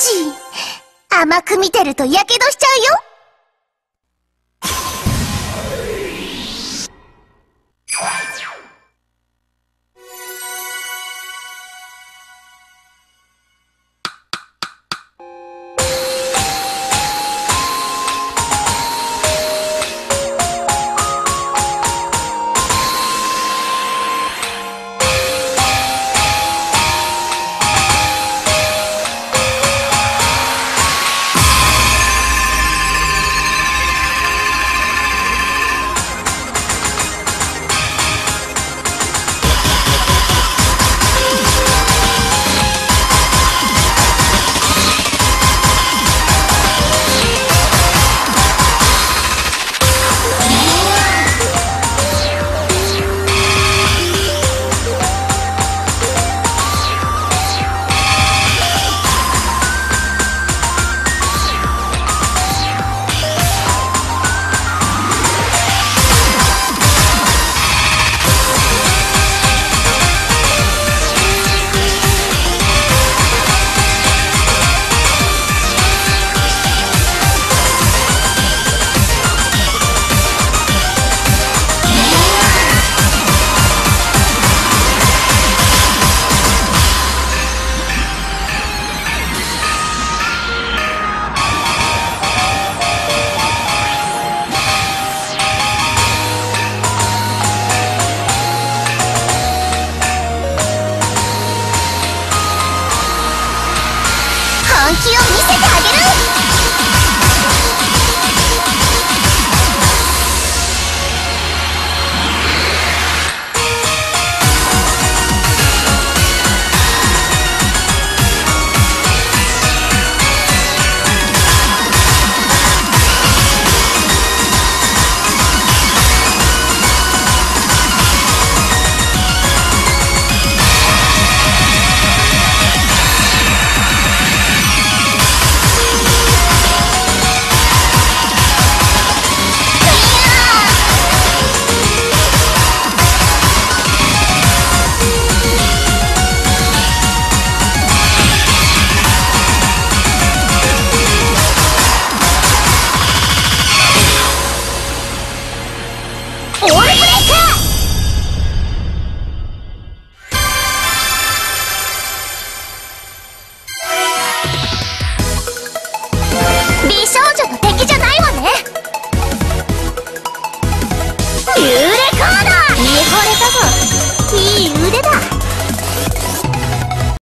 ち甘く見てるとやけどしちゃうよ。を見せ美少